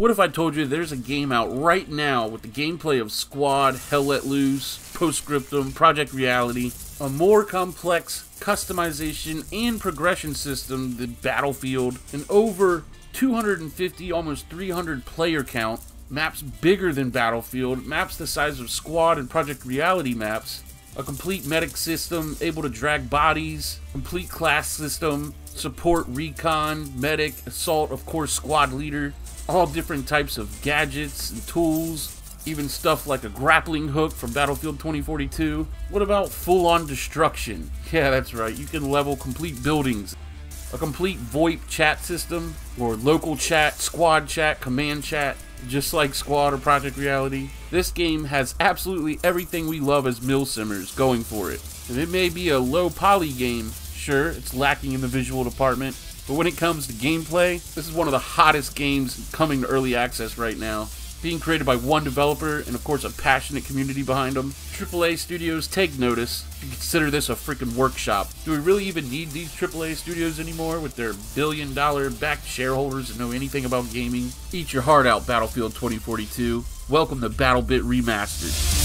What if I told you there's a game out right now with the gameplay of Squad, Hell Let Loose, Postscriptum, Project Reality, a more complex customization and progression system than Battlefield, an over 250, almost 300 player count, maps bigger than Battlefield, maps the size of Squad and Project Reality maps, a complete medic system able to drag bodies, complete class system, support recon, medic, assault, of course, squad leader, all different types of gadgets and tools, even stuff like a grappling hook from Battlefield 2042. What about full on destruction? Yeah, that's right, you can level complete buildings. A complete VoIP chat system, or local chat, squad chat, command chat, just like Squad or Project Reality. This game has absolutely everything we love as milsimmers going for it. And it may be a low poly game, sure, it's lacking in the visual department, but when it comes to gameplay, this is one of the hottest games coming to early access right now being created by one developer and of course a passionate community behind them. AAA studios take notice consider this a freaking workshop. Do we really even need these AAA studios anymore with their billion dollar backed shareholders that know anything about gaming? Eat your heart out, Battlefield 2042. Welcome to BattleBit Remastered.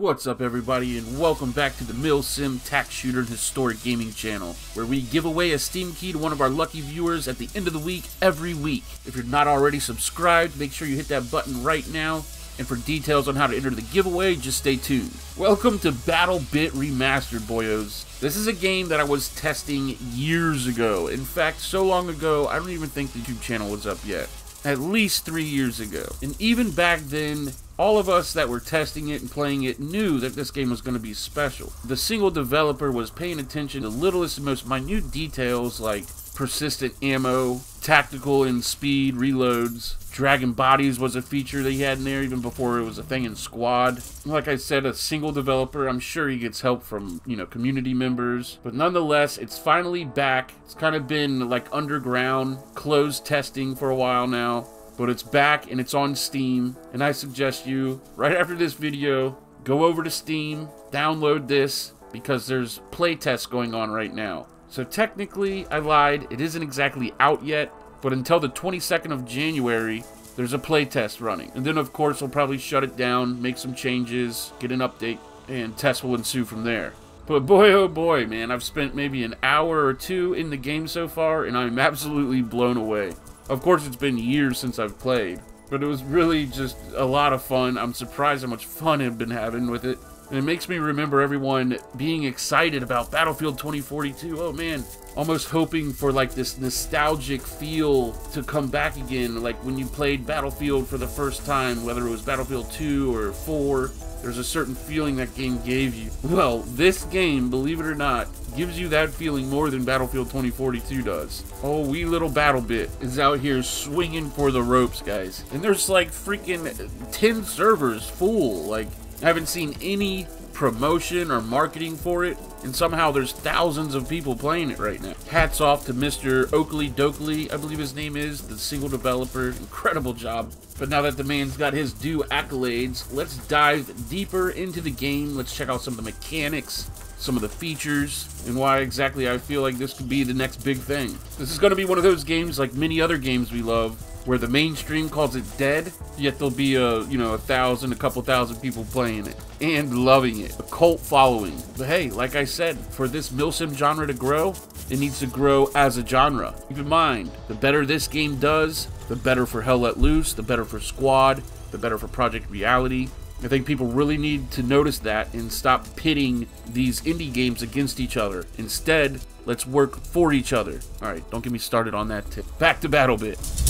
What's up, everybody, and welcome back to the Milsim Tac Shooter and Historic Gaming channel, where we give away a Steam key to one of our lucky viewers at the end of the week every week. If you're not already subscribed, make sure you hit that button right now. And for details on how to enter the giveaway, just stay tuned. Welcome to BattleBit Remastered, boyos. This is a game that I was testing years ago. In fact, so long ago, I don't even think the YouTube channel was up yet at least three years ago. And even back then, all of us that were testing it and playing it knew that this game was going to be special. The single developer was paying attention to the littlest and most minute details like persistent ammo, tactical and speed reloads. Dragon bodies was a feature they had in there even before it was a thing in Squad. Like I said, a single developer, I'm sure he gets help from, you know, community members. But nonetheless, it's finally back. It's kind of been like underground, closed testing for a while now but it's back and it's on Steam. And I suggest you, right after this video, go over to Steam, download this, because there's playtests going on right now. So technically, I lied, it isn't exactly out yet, but until the 22nd of January, there's a playtest running. And then, of course, we'll probably shut it down, make some changes, get an update, and tests will ensue from there. But boy, oh boy, man, I've spent maybe an hour or two in the game so far, and I'm absolutely blown away. Of course, it's been years since I've played, but it was really just a lot of fun. I'm surprised how much fun I've been having with it. And it makes me remember everyone being excited about Battlefield 2042. Oh man, almost hoping for like this nostalgic feel to come back again, like when you played Battlefield for the first time, whether it was Battlefield 2 or 4. There's a certain feeling that game gave you. Well, this game, believe it or not, gives you that feeling more than Battlefield 2042 does. Oh, wee little BattleBit is out here swinging for the ropes, guys. And there's like freaking 10 servers full. Like, I haven't seen any promotion or marketing for it, and somehow there's thousands of people playing it right now. Hats off to Mr. Oakley Dokley, I believe his name is, the single developer. Incredible job. But now that the man's got his due accolades, let's dive deeper into the game. Let's check out some of the mechanics, some of the features, and why exactly I feel like this could be the next big thing. This is going to be one of those games like many other games we love, where the mainstream calls it dead, yet there'll be a, you know, a thousand, a couple thousand people playing it and loving it. A cult following. But hey, like I said, for this milsim genre to grow, it needs to grow as a genre. Keep in mind, the better this game does, the better for Hell Let Loose, the better for Squad, the better for Project Reality. I think people really need to notice that and stop pitting these indie games against each other. Instead, let's work for each other. Alright, don't get me started on that tip. Back to BattleBit.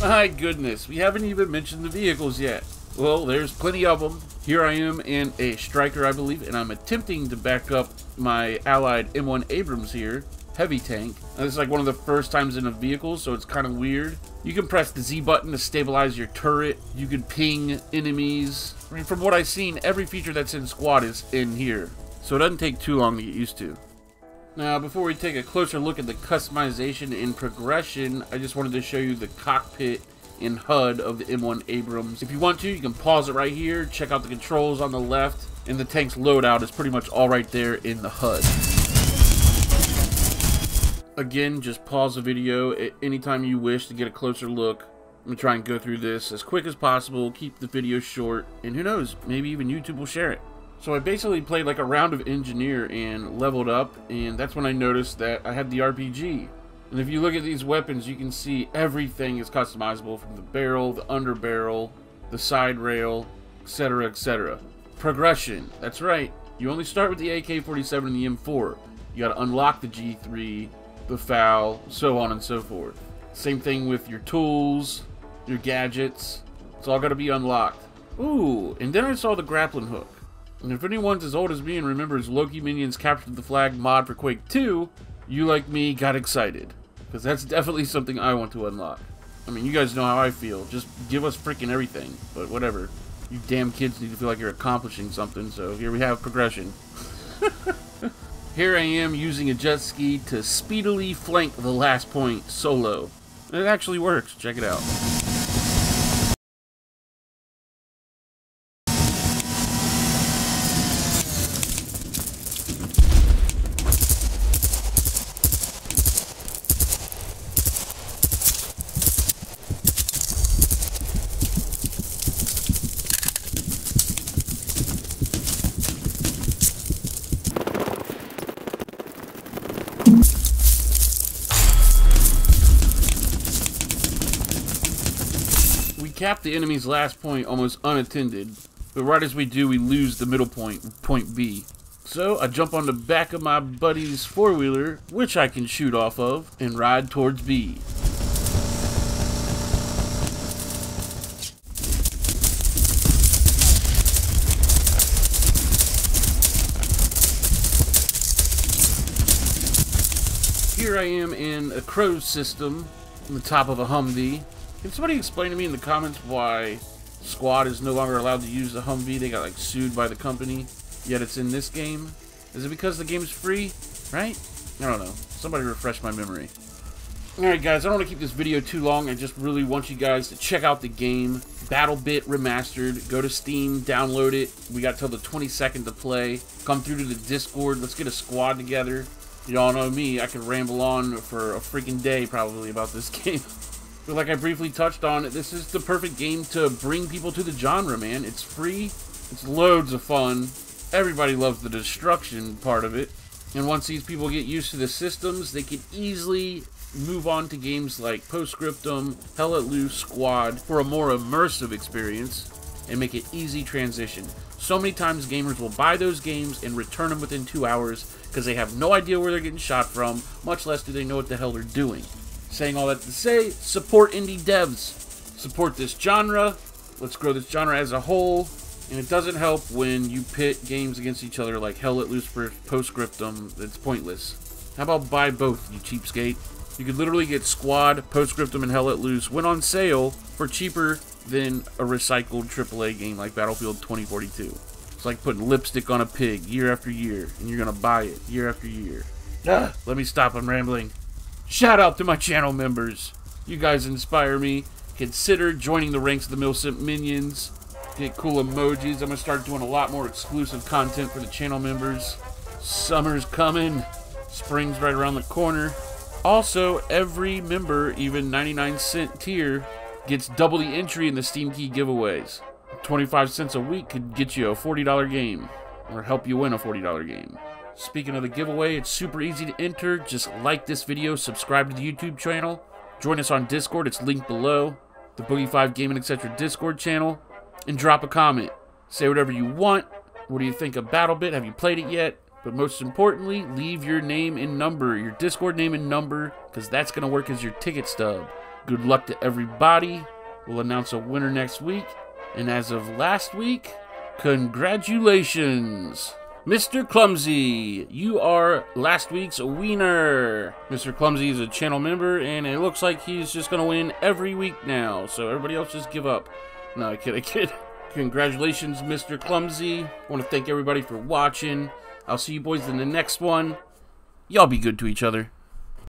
My goodness, we haven't even mentioned the vehicles yet. Well, there's plenty of them. Here I am in a Stryker, I believe, and I'm attempting to back up my allied M1 Abrams here, heavy tank. This is like one of the first times in a vehicle, so it's kind of weird. You can press the Z button to stabilize your turret. You can ping enemies. I mean, from what I've seen, every feature that's in Squad is in here. So it doesn't take too long to get used to. Now, before we take a closer look at the customization and progression, I just wanted to show you the cockpit and HUD of the M1 Abrams. If you want to, you can pause it right here, check out the controls on the left, and the tank's loadout is pretty much all right there in the HUD. Again, just pause the video at any time you wish to get a closer look. I'm to try and go through this as quick as possible, keep the video short, and who knows, maybe even YouTube will share it. So I basically played like a round of Engineer and leveled up, and that's when I noticed that I had the RPG. And if you look at these weapons, you can see everything is customizable from the barrel, the underbarrel, the side rail, etc, etc. Progression, that's right. You only start with the AK-47 and the M4. You gotta unlock the G3, the FAL, so on and so forth. Same thing with your tools, your gadgets. It's all gotta be unlocked. Ooh, and then I saw the grappling hook. And if anyone's as old as me and remembers Loki Minions Captured the Flag mod for Quake 2, you like me got excited. Because that's definitely something I want to unlock. I mean, you guys know how I feel. Just give us freaking everything. But whatever. You damn kids need to feel like you're accomplishing something, so here we have progression. Here I am using a jet ski to speedily flank the last point solo. It actually works. Check it out. Cap the enemy's last point almost unattended, but right as we do, we lose the middle point, point B. So I jump on the back of my buddy's four-wheeler, which I can shoot off of, and ride towards B. Here I am in a crow system on the top of a Humvee, can somebody explain to me in the comments why Squad is no longer allowed to use the Humvee? They got like sued by the company, yet it's in this game. Is it because the game's free? Right? I don't know. Somebody refresh my memory. Alright guys, I don't want to keep this video too long. I just really want you guys to check out the game. BattleBit Remastered. Go to Steam, download it. We got till the 22nd to play. Come through to the Discord. Let's get a squad together. You all know me. I could ramble on for a freaking day probably about this game. But like I briefly touched on, this is the perfect game to bring people to the genre, man. It's free, it's loads of fun. Everybody loves the destruction part of it. And once these people get used to the systems, they can easily move on to games like Postscriptum, Hell Let Loose, Squad for a more immersive experience and make it easy transition. So many times gamers will buy those games and return them within two hours because they have no idea where they're getting shot from, much less do they know what the hell they're doing. Saying all that to say, support indie devs. Support this genre. Let's grow this genre as a whole. And it doesn't help when you pit games against each other like Hell Let Loose for Postscriptum. It's pointless. How about buy both, you cheapskate? You could literally get Squad, Postscriptum, and Hell Let Loose when on sale for cheaper than a recycled AAA game like Battlefield 2042. It's like putting lipstick on a pig year after year, and you're gonna buy it year after year. Ah, let me stop, I'm rambling. Shout out to my channel members. You guys inspire me. Consider joining the ranks of the MilSimp Minions. Get cool emojis. I'm going to start doing a lot more exclusive content for the channel members. Summer's coming. Spring's right around the corner. Also, every member, even 99 cent tier, gets double the entry in the Steam Key giveaways. 25 cents a week could get you a $40 game, or help you win a $40 game. Speaking of the giveaway, it's super easy to enter. Just like this video, subscribe to the YouTube channel, join us on Discord, it's linked below, the Boogie 5 Gaming Etc. Discord channel, and drop a comment. Say whatever you want. What do you think of BattleBit? Have you played it yet? But most importantly, leave your name and number, your Discord name and number, because that's going to work as your ticket stub. Good luck to everybody. We'll announce a winner next week. And as of last week, congratulations! Mr. Clumsy, you are last week's winner. Mr. Clumsy is a channel member, and it looks like he's just gonna win every week now. So everybody else just give up. No, I kid, I kid. Congratulations, Mr. Clumsy. I want to thank everybody for watching. I'll see you boys in the next one. Y'all be good to each other.